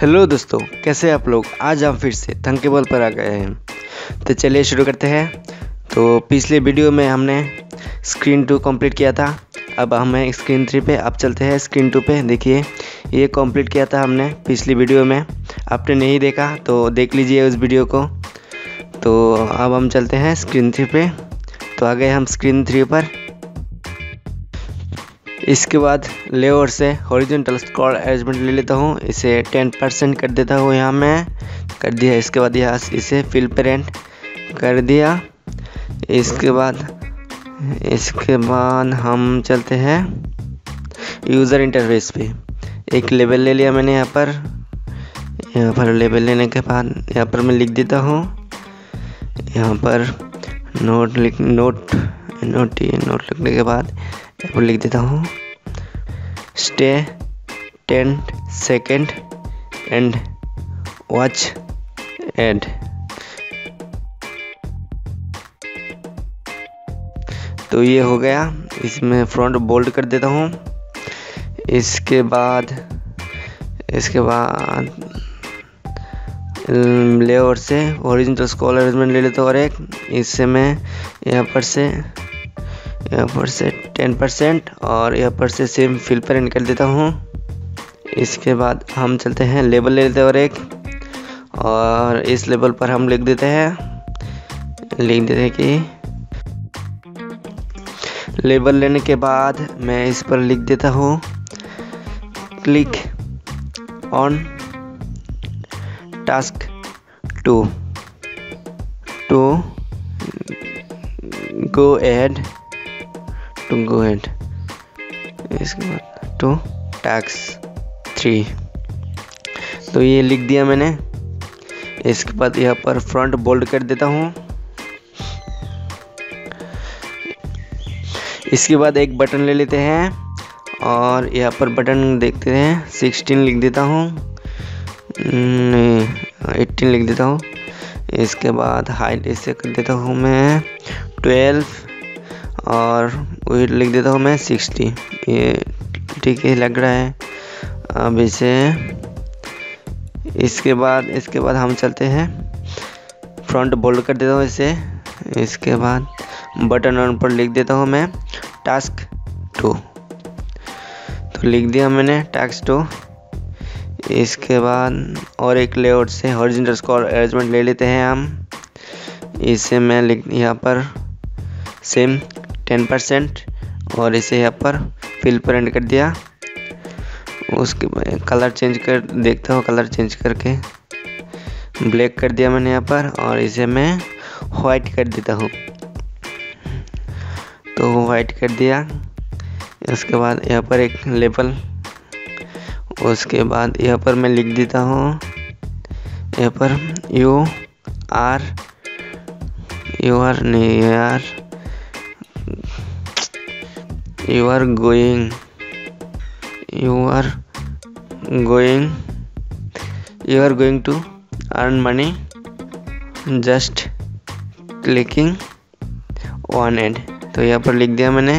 Hello दोस्तों, कैसे आप लोग? आज हम फिर से थंकेबल पर आ गए हैं। तो चलिए शुरू करते हैं। तो पिछले वीडियो में हमने स्क्रीन टू कंप्लीट किया था। अब हमें स्क्रीन थ्री पे, अब चलते हैं स्क्रीन टू पे। देखिए, ये कंप्लीट किया था हमने पिछली वीडियो में। आपने नहीं देखा तो देख लीजिए उस वीडियो को। तो अब हम चलते हैं स्क्रीन थ्री पे। तो आ गए हम स्क्रीन थ्री पर। इसके बाद लेवर से हॉरिजॉन्टल स्क्रॉल अरेंजमेंट ले लेता हूँ। इसे टेन परसेंट कर देता हूँ यहाँ मैं। कर दिया, इसके बाद यहाँ इसे फिल पेरेंट कर दिया। इसके बाद इसके बाद हम चलते हैं यूज़र इंटरफेस पे। एक लेवल ले लिया मैंने यहाँ पर। यहाँ पर लेवल लेने के बाद यहाँ पर मैं लिख देता हूँ। यहाँ पर नोट लिख नोट नोट नोट लिखने के बाद पर लिख देता हूँ। Stay ten second and watch ad तो ये हो गया। इसमें फ्रंट बोल्ड कर देता हूँ। इसके बाद इसके बाद लेआउट से ओरिजिनल स्कॉल अरेंजमेंट ले लेता हूँ और एक। इससे मैं यहाँ पर से यहाँ पर से टेन परसेंट और यहाँ पर से सेम फिल पर एंड कर देता हूँ। इसके बाद हम चलते हैं लेबल ले लेते हैं और एक। और इस लेबल पर हम लिख देते हैं। लिख देते हैं कि लेबल लेने के बाद मैं इस पर लिख देता हूँ। Click on task two to go ad to go ad इसके बाद टू टैक्स थ्री तो ये लिख दिया मैंने। इसके बाद यहाँ पर फ्रंट बोल्ड कर देता हूँ। इसके बाद एक बटन ले लेते हैं और यहाँ पर बटन देखते हैं। सिक्सटीन लिख देता हूँ। नहीं एट्टीन लिख देता हूँ। इसके बाद हाइट इसे कर देता हूँ मैं। ट्वेल्व और वेट लिख देता हूँ मैं सिक्सटी। ये ठीक है लग रहा है। अब इसे, इसके बाद इसके बाद हम चलते हैं। फ्रंट बोल्ड कर देता हूँ इसे। इसके बाद बटन ऑन पर लिख देता हूँ मैं टास्क टू। तो लिख दिया मैंने टास्क टू। इसके बाद और एक लेआउट से हॉरिजॉन्टल स्कोर अरेंजमेंट ले लेते हैं हम। इसे मैं लिख, यहाँ पर सेम टेन परसेंट और इसे यहाँ पर फिल प्रिंट कर दिया। उसके कलर चेंज कर, देखता हूँ कलर चेंज करके। ब्लैक कर दिया मैंने यहाँ पर और इसे मैं वाइट कर देता हूँ। तो वाइट कर दिया। उसके बाद यहाँ पर एक लेबल उसके बाद यहाँ पर मैं लिख देता हूँ। यहाँ पर यू आर यू आर नहीं यार you are going you are going you are going to earn money just clicking on it तो यहाँ पर लिख दिया मैंने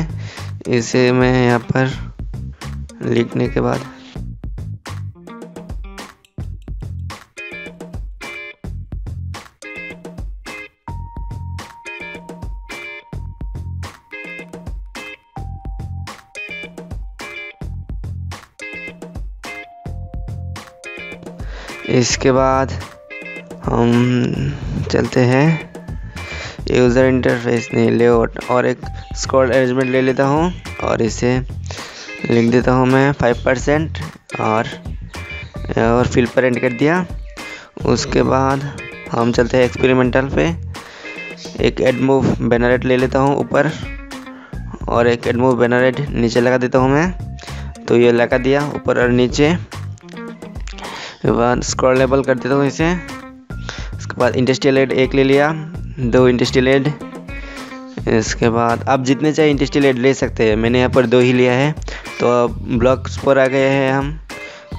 इसे मैं यहाँ पर लिखने के बाद इसके बाद हम चलते हैं। यूज़र इंटरफेस नहीं लेआउट और एक स्क्रॉल अरेंजमेंट ले लेता हूँ और इसे लिख देता हूँ मैं फाइव परसेंट और और फिल पर एंड कर दिया। उसके बाद हम चलते हैं एक्सपेरिमेंटल पे। एक एडमूव बैनरेट ले लेता हूँ ऊपर और एक एडमूव बैनरेट नीचे लगा देता हूँ मैं। तो ये लगा दिया ऊपर और नीचे। उसके बाद स्क्रॉल लेबल कर देता हूँ इसे। उसके बाद इंडस्ट्रियल एड एक ले लिया दो इंडस्ट्रियल एड इसके बाद आप जितने चाहिए इंडस्ट्रियल एड ले सकते हैं। मैंने यहाँ पर दो ही लिया है। तो अब ब्लॉक्स पर आ गए हैं हम।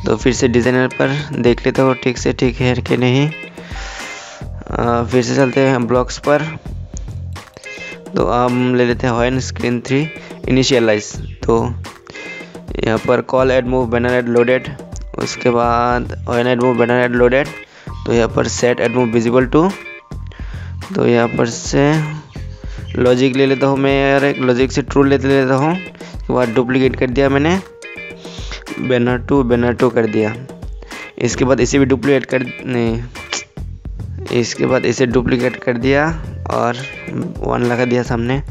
तो फिर से डिज़ाइनर पर देख लेते हो ठीक से ठीक है कि नहीं। आ, फिर से चलते हैं ब्लॉक्स पर। तो हम ले लेते हैं हॉइन स्क्रीन थ्री इनिशियलाइज तो यहाँ पर call ad move banner ad loaded उसके बाद an ad move banner ad loaded तो यहाँ पर सेट एडमूव विजिबल टू तो यहाँ पर से लॉजिक ले लेता हूँ मैं यार, एक लॉजिक से ट्रू लेते लेता हूँ, उसके बाद डुप्लीकेट कर दिया मैंने बैनर टू बैनर टू कर दिया। इसके बाद इसे भी डुप्लीकेट कर, नहीं, इसके बाद इसे डुप्लीकेट कर दिया और वन लगा दिया सामने।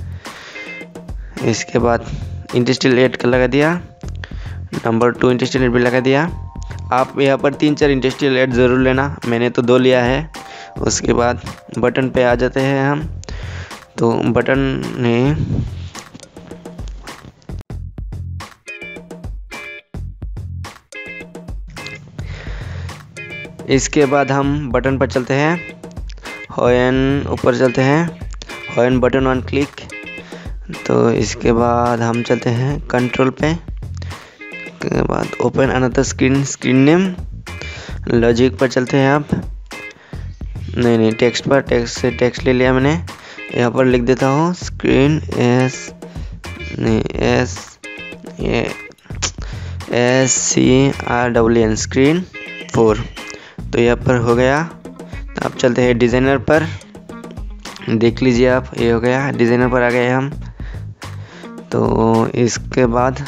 इसके बाद इंटस्टिल एट का लगा दिया नंबर टू इंटस्टिल एड भी लगा दिया। आप यहाँ पर तीन चार इंडस्ट्रियल एड ज़रूर लेना। मैंने तो दो लिया है। उसके बाद बटन पे आ जाते हैं हम। तो बटन ने इसके बाद हम बटन पर चलते हैं। होयन ऊपर चलते हैं। होयन बटन वन क्लिक तो इसके बाद हम चलते हैं कंट्रोल पे। के बाद open another screen screen name logic पर चलते हैं आप। नहीं नहीं टेक्स्ट पर टेक्स्ट से टेक्स्ट ले लिया मैंने। यहाँ पर लिख देता हूँ स्क्रीन एस नहीं एस ये S C R W N screen four तो यहाँ पर हो गया। तो आप चलते हैं डिज़ाइनर पर। देख लीजिए आप, ये हो गया। डिज़ाइनर पर आ गए हम। तो इसके बाद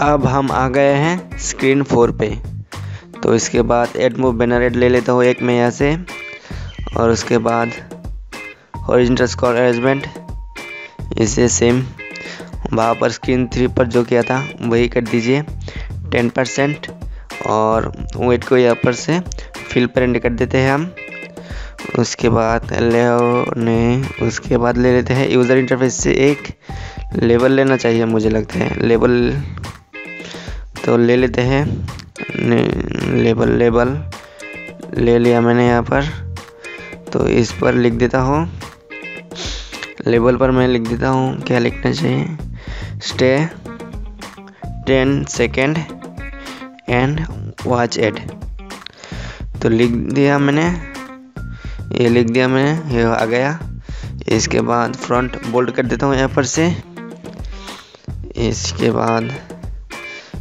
अब हम आ गए हैं स्क्रीन फोर पे। तो इसके बाद एड मूव बैनर एड ले लेता हूँ एक में यहाँ से। और उसके बाद ओरिजिनल स्कॉर अरेंजमेंट इसे सेम वहाँ पर स्क्रीन थ्री पर जो किया था, वही कर दीजिए। टेन परसेंट और वेट को यहाँ पर से फिल प्रिंट कर देते हैं हम। उसके बाद ले ने, उसके बाद ले लेते हैं यूज़र इंटरफेस से एक। लेबल लेना चाहिए मुझे लगता है। लेबल तो ले लेते हैं। लेबल लेबल ले लिया मैंने यहाँ पर। तो इस पर लिख देता हूँ। लेबल पर मैं लिख देता हूँ। क्या लिखना चाहिए? Stay ten second and watch ad तो लिख दिया मैंने। ये लिख दिया मैंने। ये आ गया। इसके बाद फ्रंट बोल्ड कर देता हूँ यहाँ पर से। इसके बाद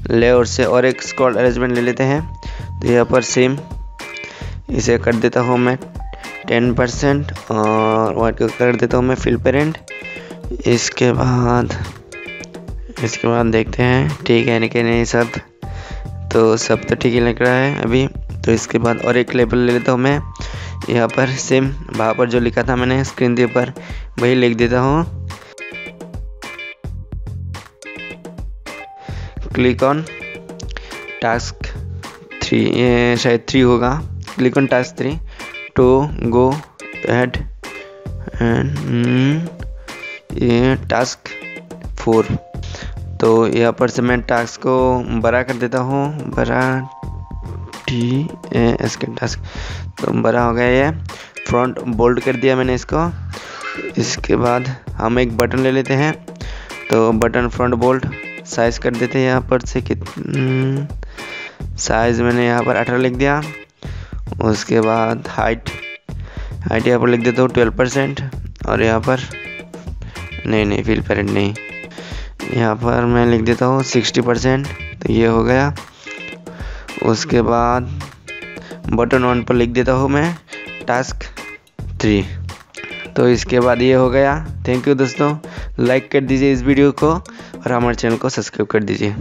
लेआउट से और एक स्क्रॉल अरेंजमेंट ले लेते हैं। तो यहाँ पर सेम इसे कर देता हूँ मैं टेन परसेंट और वाइट कर देता हूँ मैं फिल पेरेंट इसके बाद इसके बाद देखते हैं, ठीक है कि नहीं सब तो सब तो ठीक ही लग रहा है अभी। तो इसके बाद और एक लेबल ले लेता हूँ मैं। यहाँ पर सेम वहाँ पर जो लिखा था मैंने स्क्रीन के ऊपर, वही लिख देता हूँ। क्लिक ऑन टास्क थ्री शायद थ्री होगा। Click on task three to go ad and task four तो यहाँ पर से मैं टास्क को बड़ा कर देता हूँ। बड़ा टी एस के टास्क तो बड़ा हो गया ये। फ्रंट बोल्ड कर दिया मैंने इसको। इसके बाद हम एक बटन ले लेते हैं। तो बटन फ्रंट बोल्ड साइज़ कर देते हैं यहाँ पर से कित साइज़ मैंने यहाँ पर अठारह लिख दिया। उसके बाद हाइट हाइट यहाँ पर लिख देता हूँ ट्वेल्व परसेंट और यहाँ पर, नहीं नहीं फील पेरेंट नहीं। यहाँ पर मैं लिख देता हूँ सिक्सटी परसेंट तो ये हो गया। उसके बाद बटन वन पर लिख देता हूँ मैं टास्क थ्री तो इसके बाद ये हो गया। थैंक यू दोस्तों। लाइक कर दीजिए इस वीडियो को। और हमारे चैनल को सब्सक्राइब कर दीजिए।